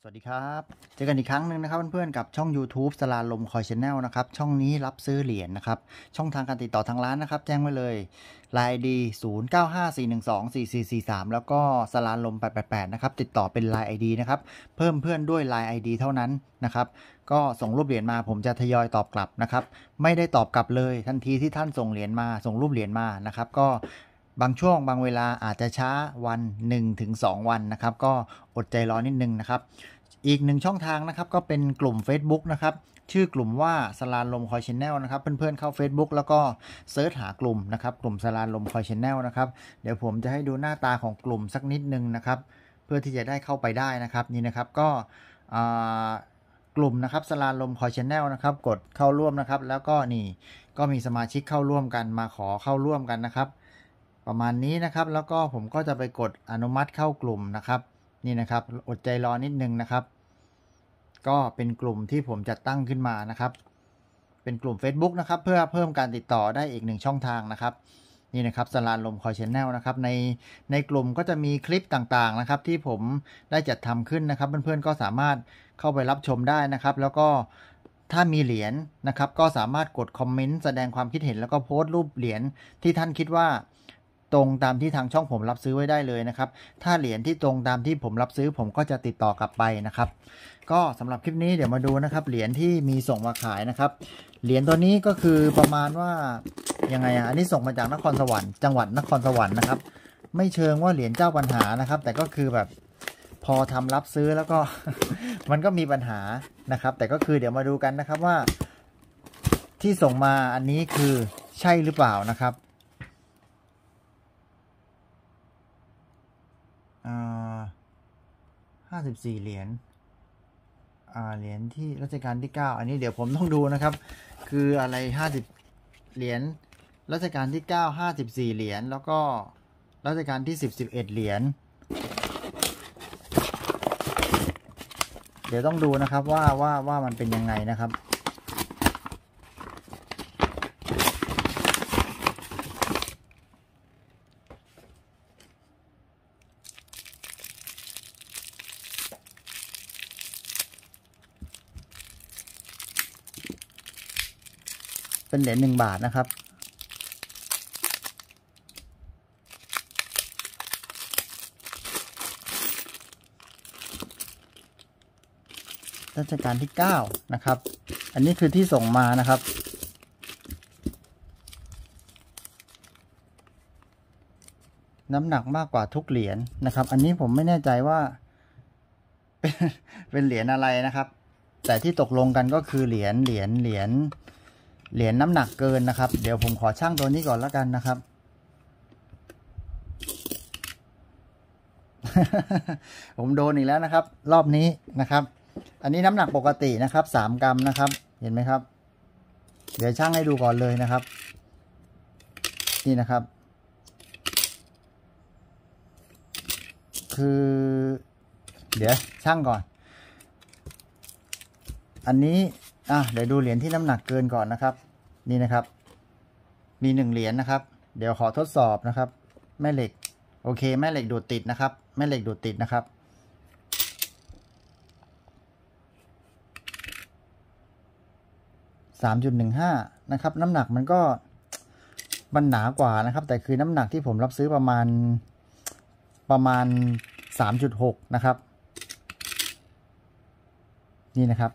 สวัสดีครับ เจอกันอีกครั้งหนึ่งนะครับเพื่อนๆกับช่อง YouTube สลาลมคอยชแนลนะครับ ช่องนี้รับซื้อเหรียญนะครับ ช่องทางการติดต่อทางร้านนะครับ แจ้งไว้เลย Line ID 0954124443 แล้วก็สลาลม 888 นะครับ ติดต่อเป็น Line ID นะครับ เพิ่มเพื่อนด้วย Line ID เท่านั้นนะครับ ก็ส่งรูปเหรียญมาผมจะทยอยตอบกลับนะครับ ไม่ได้ตอบกลับเลยทันทีที่ท่านส่งเหรียญมา ส่งรูปเหรียญมานะครับ ก็บางช่วงบางเวลาอาจจะช้าวัน 1-2 วันนะครับ ก็อดใจรอนิดนึงนะครับ อีกหนึ่งช่องทางนะครับก็เป็นกลุ่ม Facebook นะครับชื่อกลุ่มว่าสราญรมย์ Coin Channel นะครับเพื่อนๆเข้า Facebook แล้วก็ search หากลุ่มนะครับกลุ่มสราญรมย์ Coin Channel นะครับเดี๋ยวผมจะให้ดูหน้าตาของกลุ่มสักนิดนึงนะครับเพื่อที่จะได้เข้าไปได้นะครับนี่นะครับก็กลุ่มนะครับสราญรมย์ Coin Channel นะครับกดเข้าร่วมนะครับ แล้วก็นี่ก็มีสมาชิกเข้าร่วมกันมาขอเข้าร่วมกันนะครับ ประมาณนี้นะครับแล้วก็ผมก็จะไปกดอนุมัติเข้ากลุ่มนะครับนี่นะครับอดใจรอนิดนึงนะครับ ก็เป็นกลุ่มที่ผมจัดตั้งขึ้นมานะครับ เป็นกลุ่ม Facebook นะครับ เพื่อเพิ่มการติดต่อได้อีกหนึ่งช่องทางนะครับนี่นะครับสลานลมคอยชแนลนะครับในในกลุ่มก็จะมีคลิปต่างๆนะครับ ที่ผมได้จัดทำขึ้นนะครับ เพื่อนๆก็สามารถเข้าไปรับชมได้นะครับ แล้วก็ถ้ามีเหรียญนะครับ ก็สามารถกดคอมเมนต์แสดงความคิดเห็นแล้วก็โพสต์รูปเหรียญที่ท่านคิดว่า ตรงตามที่ทางช่องผมรับซื้อไว้ได้เลยนะครับ ถ้าเหรียญที่ตรงตามที่ผมรับซื้อผมก็จะติดต่อกลับไปนะครับ ก็สำหรับคลิปนี้เดี๋ยวมาดูนะครับ เหรียญที่มีส่งมาขายนะครับ เหรียญตัวนี้ก็คือประมาณว่ายังไงอะอันนี้ส่งมาจากนครสวรรค์จังหวัดนครสวรรค์นะครับ ไม่เชิงว่าเหรียญเจ้าปัญหานะครับ แต่ก็คือแบบพอทำรับซื้อแล้วก็มันก็มีปัญหานะครับ แต่ก็คือเดี๋ยวมาดูกันนะครับว่า ที่ส่งมาอันนี้คือใช่หรือเปล่านะครับห้าสิบสี่เหรียญ เหรียญที่รัชกาลที่เก้าอันนี้เดี๋ยวผมต้องดูนะครับ คืออะไรห้าสิบเหรียญรัชกาลที่เก้าห้าสิบสี่เหรียญแล้วก็รัชกาลที่สิบสิบเอ็ดเหรียญเดี๋ยวต้องดูนะครับว่าว่าว่ามันเป็นยังไงนะครับ เป็นเหรียญหนึ่งบาทนะครับ รัชกาลที่เก้านะครับ อันนี้คือที่ส่งมานะครับ น้ำหนักมากกว่าทุกเหรียญนะครับ อันนี้ผมไม่แน่ใจว่า เป็นเหรียญอะไรนะครับ แต่ที่ตกลงกันก็คือเหรียญเหรียญเหรียญ เหรียญน้ำหนักเกินนะครับ เดี๋ยวผมขอช่างตัวนี้ก่อนแล้วกันนะครับ ผมโดนอีกแล้วนะครับ รอบนี้นะครับ อันนี้น้ำหนักปกตินะครับสามกรัมนะครับ เห็นไหมครับ เดี๋ยวช่างให้ดูก่อนเลยนะครับ นี่นะครับ คือ เดี๋ยวช่างก่อน อันนี้ อะเดี๋ยวดูเหรียญที่น้ำหนักเกินก่อนนะครับ นี่นะครับ มีหนึ่งเหรียญนะครับ เดี๋ยวขอทดสอบนะครับ แม่เหล็ก โอเค แม่เหล็กดูดติดนะครับ แม่เหล็กดูดติดนะครับ สามจุดหนึ่งห้านะครับ น้ำหนักมันก็มันหนากว่านะครับ แต่คือน้ำหนักที่ผมรับซื้อประมาณประมาณสามจุดหกนะครับ นี่นะครับ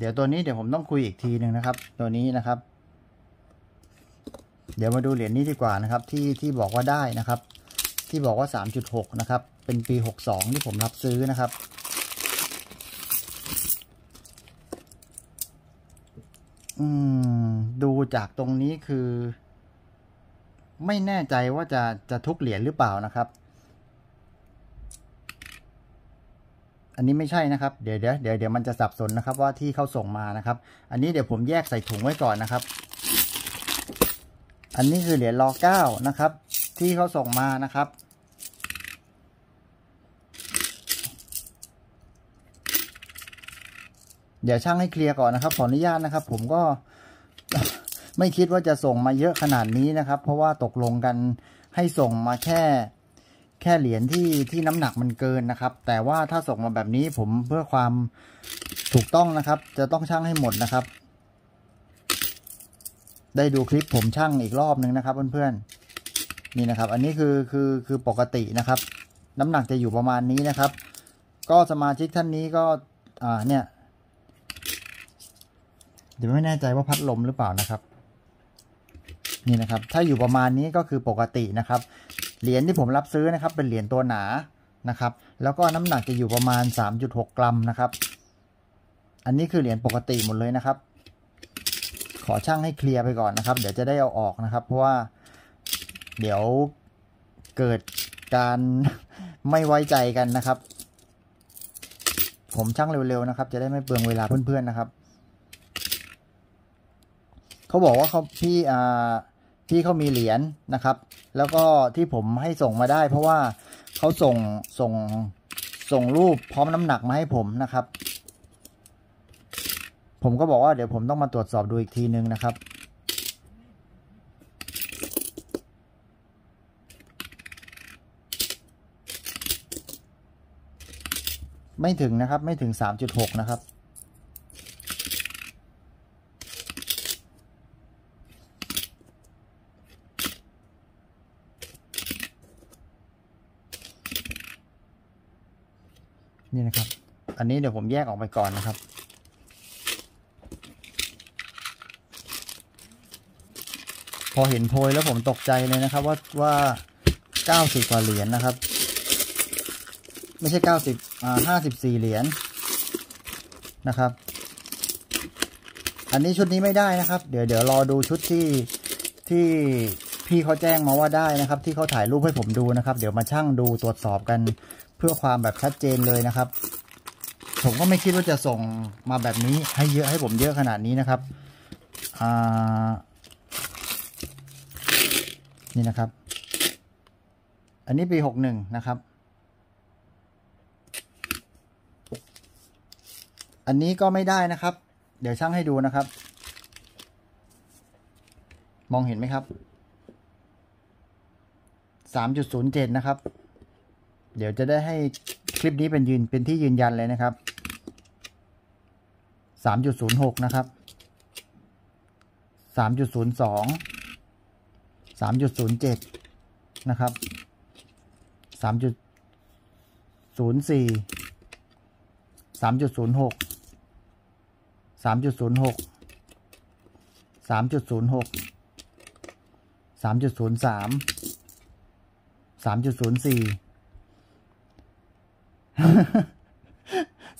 เดี๋ยวตัวนี้เดี๋ยวผมต้องคุยอีกทีหนึ่งนะครับ ตัวนี้นะครับ เดี๋ยวมาดูเหรียญนี้ดีกว่านะครับ ที่ที่บอกว่าได้นะครับ ที่บอกว่า 3.6 นะครับ เป็นปี 62 ที่ผมรับซื้อนะครับอืมดูจากตรงนี้คือ ไม่แน่ใจว่าจะจะทุกเหรียญหรือเปล่านะครับ อันนี้ไม่ใช่นะครับ เดี๋ยวเดี๋ยวเดี๋ยวเดี๋ยวมันจะสับสนนะครับ ว่าที่เขาส่งมานะครับ อันนี้เดี๋ยวผมแยกใส่ถุงไว้ก่อนนะครับ อันนี้คือเหรียญรอเก้านะครับ ที่เขาส่งมานะครับ เดี๋ยวช่างให้เคลียร์ก่อนนะครับขออนุญาตนะครับ ผมก็ไม่คิดว่าจะส่งมาเยอะขนาดนี้นะครับ เพราะว่าตกลงกันให้ส่งมาแค่ แค่เหรียญที่ที่น้ำหนักมันเกินนะครับ แต่ว่าถ้าส่งมาแบบนี้ผมเพื่อความถูกต้องนะครับ จะต้องชั่งให้หมดนะครับ ได้ดูคลิปผมชั่งอีกรอบนึงนะครับ เพื่อนๆนี่นะครับ อันนี้คือคือคือปกตินะครับ น้ำหนักจะอยู่ประมาณนี้นะครับ ก็สมาชิกท่านนี้ก็อ่าเนี่ยเดี๋ยวไม่แน่ใจว่าพัดลมหรือเปล่านะครับ นี่นะครับ ถ้าอยู่ประมาณนี้ก็คือปกตินะครับ เหรียญที่ผมรับซื้อนะครับ เป็นเหรียญตัวหนานะครับ แล้วก็น้ำหนักจะอยู่ประมาณ 3.6 กรัมนะครับ อันนี้คือเหรียญปกติหมดเลยนะครับ ขอช่างให้เคลียร์ไปก่อนนะครับ เดี๋ยวจะได้เอาออกนะครับ เพราะว่าเดี๋ยวเกิดการไม่ไว้ใจกันนะครับ ผมช่างเร็วๆนะครับ จะได้ไม่เปลืองเวลาเพื่อนๆนะครับเขาบอกว่าเขาพี่อ่าพี่เขามีเหรียญนะครับ แล้วก็ที่ผมให้ส่งมาได้ เพราะว่าเขาส่งส่งส่งรูปพร้อมน้ำหนักมาให้ผมนะครับ ผมก็บอกว่าเดี๋ยวผมต้องมาตรวจสอบดูอีกทีนึงนะครับ ไม่ถึงนะครับไม่ถึง 3.6 นะครับ นี่นะครับ อันนี้เดี๋ยวผมแยกออกไปก่อนนะครับ พอเห็นโพยแล้วผมตกใจเลยนะครับ ว่าว่าเก้าสิบกว่าเหรียญนะครับ ไม่ใช่เก้าสิบอ่าห้าสิบสี่เหรียญนะครับ อันนี้ชุดนี้ไม่ได้นะครับ เดี๋ยวเดี๋ยวรอดูชุดที่ที่พี่เขาแจ้งมาว่าได้นะครับ ที่เขาถ่ายรูปให้ผมดูนะครับ เดี๋ยวมาชั่งดูตรวจสอบกันเพื่อความแบบชัดเจนเลยนะครับ ผมก็ไม่คิดว่าจะส่งมาแบบนี้ให้เยอะให้ผมเยอะขนาดนี้นะครับนี่นะครับ อันนี้ปีหกหนึ่งนะครับ อันนี้ก็ไม่ได้นะครับ เดี๋ยวช่างให้ดูนะครับ มองเห็นไหมครับสามจุดศูนย์เจ็ดนะครับ เดี๋ยวจะได้ให้ คลิปนี้เป็นยืนเป็นที่ยืนยันเลยนะครับสามจุดศูนย์หกนะครับสามจุดศูนย์สองสามจุดศูนย์เจ็ดนะครับสามจุดศูนย์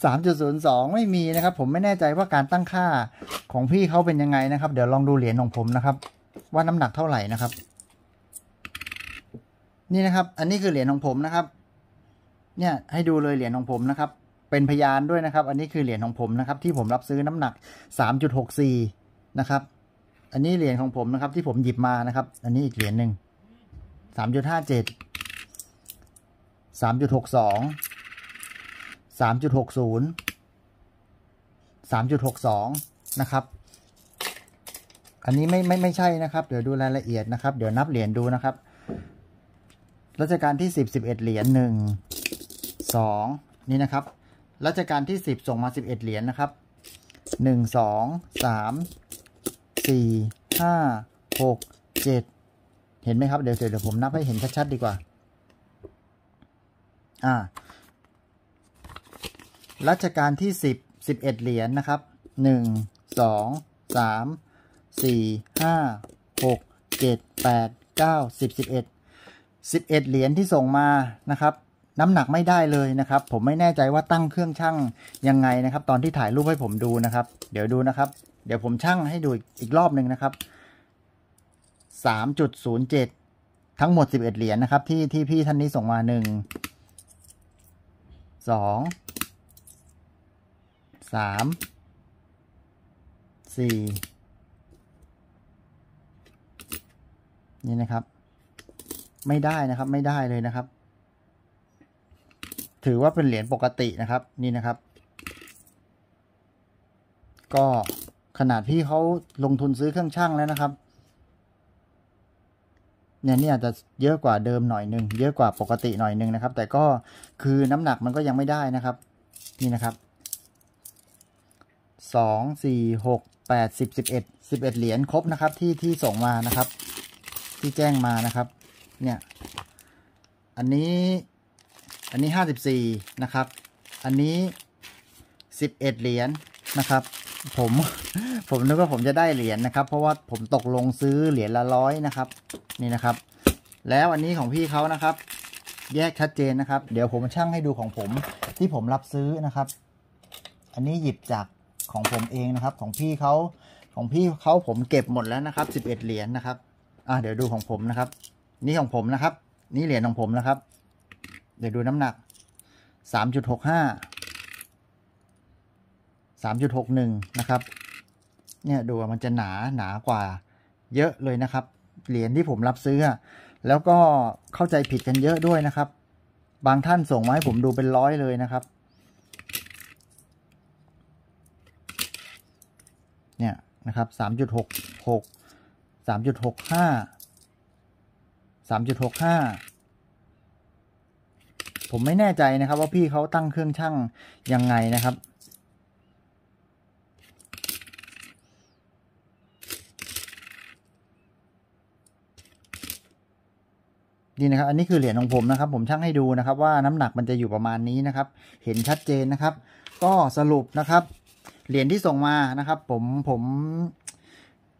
สามจุดศูนย์สามจุดศูนย์หกสามจุดศูนย์หกสามจุดศูนย์สามสามจุดศูนย์สี่สามจุดศูนย์สองไม่มีนะครับ ผมไม่แน่ใจว่าการตั้งค่าของพี่เขาเป็นยังไงนะครับ เดี๋ยวลองดูเหรียญของผมนะครับ ว่าน้ำหนักเท่าไหร่นะครับ นี่นะครับ อันนี้คือเหรียญของผมนะครับ เนี่ยให้ดูเลยเหรียญของผมนะครับ เป็นพยานด้วยนะครับ อันนี้คือเหรียญของผมนะครับ ที่ผมรับซื้อน้ำหนักสามจุดหกสี่นะครับ อันนี้เหรียญของผมนะครับ ที่ผมหยิบมานะครับ อันนี้อีกเหรียญหนึ่งสามจุดห้าเจ็ดสามจุดหกสอง สามจุดหกศูนย์สามจุดหกสองนะครับ อันนี้ไม่ไม่ไม่ใช่นะครับ เดี๋ยวดูรายละเอียดนะครับ เดี๋ยวนับเหรียญดูนะครับ รัชกาลที่สิบสิบเอ็ดเหรียญหนึ่งสองนี่นะครับ รัชกาลที่สิบส่งมาสิบเอ็ดเหรียญนะครับหนึ่งสองสามสี่ห้าหกเจ็ดเห็นไหมครับ เดี๋ยวเดี๋ยวผมนับให้เห็นชัดๆดีกว่า อ่า รัชกาลที่สิบสิบเอ็ดเหรียญนะครับหนึ่งสองสามสี่ห้าหกเจ็ดแปดเก้าสิบสิบเอ็ดสิบเอ็ดเหรียญที่ส่งมานะครับ น้ำหนักไม่ได้เลยนะครับ ผมไม่แน่ใจว่าตั้งเครื่องชั่งยังไงนะครับ ตอนที่ถ่ายรูปให้ผมดูนะครับ เดี๋ยวดูนะครับ เดี๋ยวผมชั่งให้ดูอีกรอบหนึ่งนะครับสามจุดศูนย์เจ็ดทั้งหมดสิบเอ็ดเหรียญนะครับ ที่ที่พี่ท่านนี้ส่งมาหนึ่ง สามสี่นี่นะครับ ไม่ได้นะครับไม่ได้เลยนะครับ ถือว่าเป็นเหรียญปกตินะครับนี่นะครับ ก็ขนาดพี่เขาลงทุนซื้อเครื่องช่างแล้วนะครับเนี่ยนี่อาจจะเยอะกว่าเดิมหน่อยนึง เยอะกว่าปกติหน่อยนึงนะครับ แต่ก็คือน้ำหนักมันก็ยังไม่ได้นะครับ นี่นะครับ สองสี่หกแปดสิบสิบเอ็ดสิบเอ็ดเหรียญครบนะครับที่ที่ส่งมานะครับ ที่แจ้งมานะครับ เนี่ย อันนี้อันนี้ห้าสิบสี่นะครับ อันนี้สิบเอ็ดเหรียญนะครับผมผมนึกว่าผมจะได้เหรียญนะครับ เพราะว่าผมตกลงซื้อเหรียญละร้อยนะครับ นี่นะครับ แล้วอันนี้ของพี่เขานะครับ แยกชัดเจนนะครับ เดี๋ยวผมช่างให้ดูของผมที่ผมรับซื้อนะครับ อันนี้หยิบจาก ของผมเองนะครับ ของพี่เขาของพี่เขาผมเก็บหมดแล้วนะครับสิบเอ็ดเหรียญนะครับ อ่าเดี๋ยวดูของผมนะครับ นี่ของผมนะครับ นี่เหรียญของผมนะครับ เดี๋ยวดูน้ำหนักสามจุดหกห้าสามจุดหกหนึ่งนะครับ เนี่ยดูมันจะหนาหนากว่าเยอะเลยนะครับ เหรียญที่ผมรับซื้อ แล้วก็เข้าใจผิดกันเยอะด้วยนะครับ บางท่านส่งมาให้ผมดูเป็นร้อยเลยนะครับ เนะครับสามจุดหกหกสามจุดหกห้าสามจุดหกห้าผมไม่แน่ใจนะครับ ว่าพี่เขาตั้งเครื่องช่างยังไงนะครับ นี่นะครับ อันนี้คือเหรียญของผมนะครับ ผมช่างให้ดูนะครับ ว่าน้ำหนักมันจะอยู่ประมาณนี้นะครับ เห็นชัดเจนนะครับ ก็สรุปนะครับ เหรียญที่ส่งมานะครับ ผมผม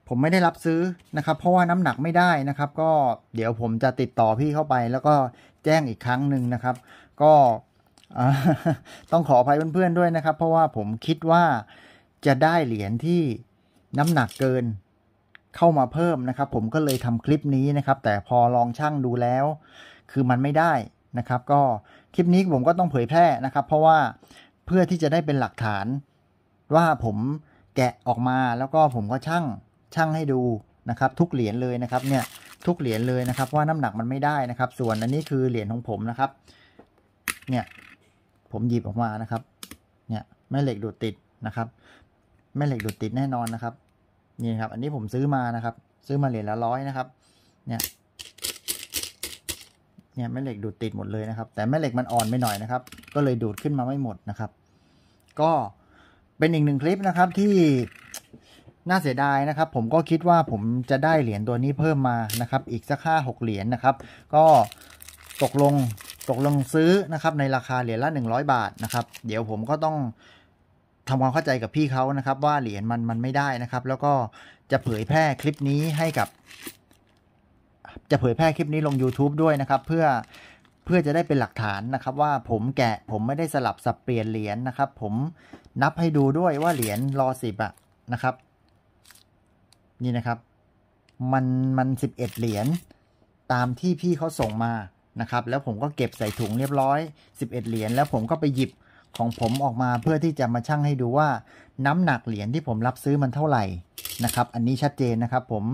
ผมไม่ได้รับซื้อนะครับ เพราะว่าน้ำหนักไม่ได้นะครับ ก็เดี๋ยวผมจะติดต่อพี่เข้าไป แล้วก็แจ้งอีกครั้งหนึ่งนะครับ ก็ต้องขออภัยเพื่อนๆด้วยนะครับ เพราะว่าผมคิดว่าจะได้เหรียญที่น้ำหนักเกินเข้ามาเพิ่มนะครับ ผมก็เลยทำคลิปนี้นะครับ แต่พอลองช่างดูแล้ว คือมันไม่ได้นะครับ ก็คลิปนี้ผมก็ต้องเผยแพร่นะครับ เพราะว่าเพื่อที่จะได้เป็นหลักฐาน ว่าผมแกะออกมาแล้วก็ผมก็ช่างช่างให้ดูนะครับ ทุกเหรียญเลยนะครับเนี่ยทุกเหรียญเลยนะครับ ว่าน้ำหนักมันไม่ได้นะครับ ส่วนอันนี้คือเหรียญของผมนะครับ เนี่ยผมหยิบออกมานะครับ เนี่ยแม่เหล็กดูดติดนะครับ แม่เหล็กดูดติดแน่นอนนะครับนี่ครับ อันนี้ผมซื้อมานะครับ ซื้อมาเหรียญละร้อยนะครับ เนี่ยเนี่ยแม่เหล็กดูดติดหมดเลยนะครับ แต่แม่เหล็กมันอ่อนไปหน่อยนะครับ ก็เลยดูดขึ้นมาไม่หมดนะครับ ก็ เป็นอีกหนึ่งคลิปนะครับที่น่าเสียดายนะครับ ผมก็คิดว่าผมจะได้เหรียญตัวนี้เพิ่มมานะครับ อีกสักห้าหกเหรียญนะครับ ก็ตกลงตกลงซื้อนะครับ ในราคาเหรียญละ 100 บาทนะครับ เดี๋ยวผมก็ต้องทำความเข้าใจกับพี่เขานะครับ ว่าเหรียญมันมันไม่ได้นะครับ แล้วก็จะเผยแพร่คลิปนี้ให้กับ จะเผยแพร่คลิปนี้ลง YouTube ด้วยนะครับ เพื่อเพื่อจะได้เป็นหลักฐานนะครับ ว่าผมแกะผมไม่ได้สลับสับเปลี่ยนเหรียญนะครับ ผม นับให้ดูด้วยว่าเหรียญรอสิบอะนะครับ นี่นะครับ มันมันสิบเอ็ดเหรียญตามที่พี่เขาส่งมานะครับ แล้วผมก็เก็บใส่ถุงเรียบร้อย11เอ็ดเหรียญแล้วผมก็ไปหยิบของผมออกมาเพื่อที่จะมาชั่งให้ดูว่าน้ำหนักเหรียญที่ผมรับซื้อมันเท่าไหร่นะครับ อันนี้ชัดเจนนะครับ ผม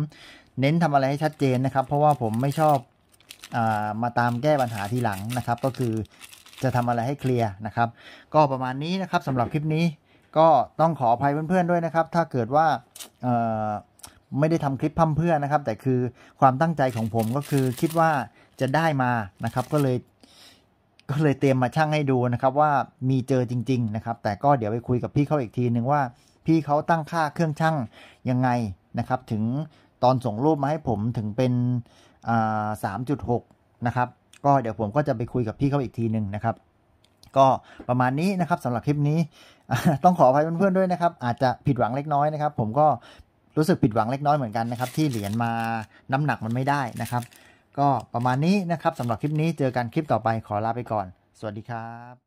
เน้นทำอะไรให้ชัดเจนนะครับ เพราะว่าผมไม่ชอบอามาตามแก้ปัญหาทีหลังนะครับ ก็คือ จะทำอะไรให้เคลียร์นะครับ ก็ประมาณนี้นะครับสำหรับคลิปนี้ก็ต้องขออภัยเพื่อนๆด้วยนะครับ ถ้าเกิดว่าไม่ได้ทำคลิปพั่มเพื่อนนะครับ แต่คือความตั้งใจของผมก็คือคิดว่าจะได้มานะครับ ก็เลยก็เลยเตรียมมาช่างให้ดูนะครับ ว่ามีเจอจริง ๆ นะครับ แต่ก็เดี๋ยวไปคุยกับพี่เขาอีกทีนึงว่า พี่เขาตั้งค่าเครื่องช่างยังไงนะครับ ถึงตอนส่งรูปมาให้ผมถึงเป็นสามจุดหกนะครับ ก็เดี๋ยวผมก็จะไปคุยกับพี่เขาอีกทีหนึ่งนะครับ ก็ประมาณนี้นะครับสำหรับคลิปนี้ ต้องขออภัยเพื่อนๆด้วยนะครับ อาจจะผิดหวังเล็กน้อยนะครับ ผมก็รู้สึกผิดหวังเล็กน้อยเหมือนกันนะครับ ที่เหรียญมาน้ำหนักมันไม่ได้นะครับ ก็ประมาณนี้นะครับสำหรับคลิปนี้เจอกันคลิปต่อไปขอลาไปก่อน สวัสดีครับ